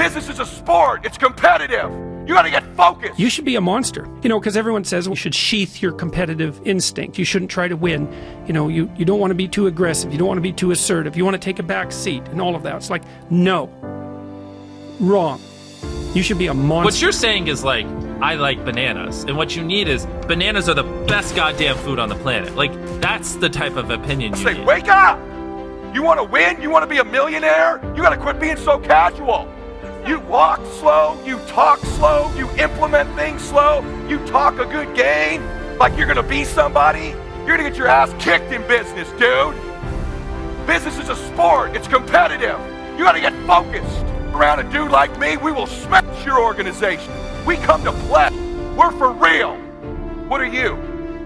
Business is a sport. It's competitive. You gotta get focused. You should be a monster, you know, because everyone says you should sheath your competitive instinct. You shouldn't try to win. You know, you, you don't want to be too aggressive. You don't want to be too assertive. You want to take a back seat and all of that. It's like, no. Wrong. You should be a monster. What you're saying is like, I like bananas. And what you need is bananas are the best goddamn food on the planet. Like, that's the type of opinion you Say, need. wake up! You wanna win? You wanna be a millionaire? You gotta quit being so casual. You walk slow, you talk slow, you implement things slow, you talk a good game like you're gonna be somebody. You're gonna get your ass kicked in business, dude. Business is a sport, it's competitive. You gotta get focused. Around a dude like me, we will smash your organization. We come to play. We're for real. What are you?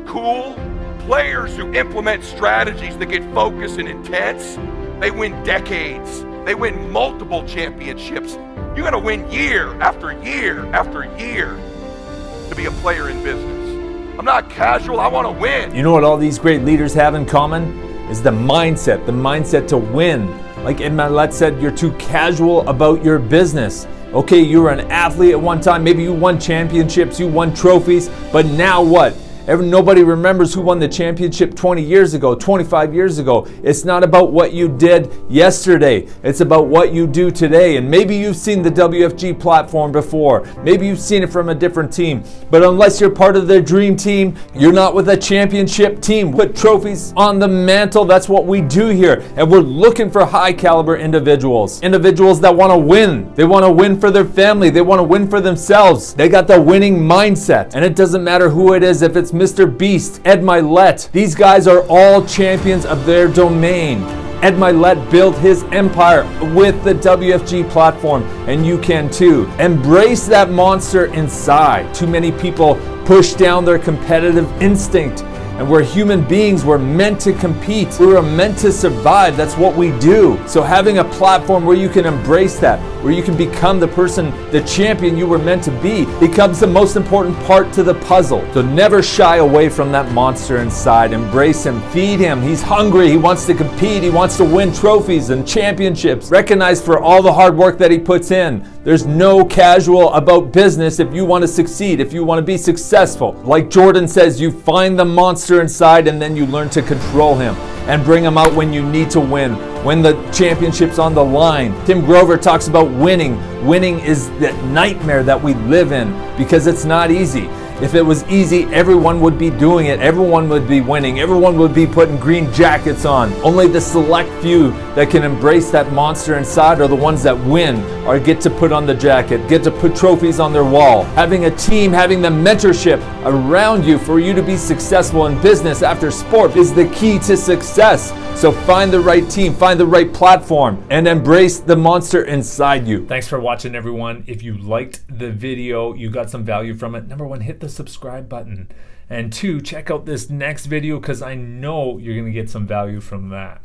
Cool? Players who implement strategies that get focused and intense, they win decades. They win multiple championships. You gotta win year after year after year to be a player in business. I'm not casual, I wanna win. You know what all these great leaders have in common? Is the mindset, the mindset to win. Like Ed Mylett said, you're too casual about your business. Okay, you were an athlete at one time, maybe you won championships, you won trophies, but now what? Nobody remembers who won the championship 20 years ago, 25 years ago. It's not about what you did yesterday. It's about what you do today. And maybe you've seen the WFG platform before. Maybe you've seen it from a different team. But unless you're part of the dream team, you're not with a championship team. Put trophies on the mantle. That's what we do here. And we're looking for high caliber individuals. Individuals that want to win. They want to win for their family. They want to win for themselves. They got the winning mindset. And it doesn't matter who it is, if it's Mr. Beast, Ed Mylett. These guys are all champions of their domain. Ed Mylett built his empire with the WFG platform, and you can too. Embrace that monster inside. Too many people push down their competitive instinct. And we're human beings, we're meant to compete. We were meant to survive. That's what we do. So having a platform where you can embrace that, where you can become the person, the champion you were meant to be, becomes the most important part to the puzzle. So never shy away from that monster inside. Embrace him, feed him. He's hungry, he wants to compete, he wants to win trophies and championships. Recognized for all the hard work that he puts in. There's no casual about business if you want to succeed, if you want to be successful. Like Jordan says, you find the monster inside and then you learn to control him and bring him out when you need to win, when the championship's on the line. Tim Grover talks about winning. Winning is that nightmare that we live in because it's not easy. If it was easy, everyone would be doing it. Everyone would be winning. Everyone would be putting green jackets on. Only the select few that can embrace that monster inside are the ones that win or get to put on the jacket, get to put trophies on their wall. Having a team, having the mentorship around you for you to be successful in business after sport is the key to success. So find the right team, find the right platform, and embrace the monster inside you. Thanks for watching, everyone. If you liked the video, you got some value from it, number one, hit the subscribe button. And two, check out this next video because I know you're going to get some value from that.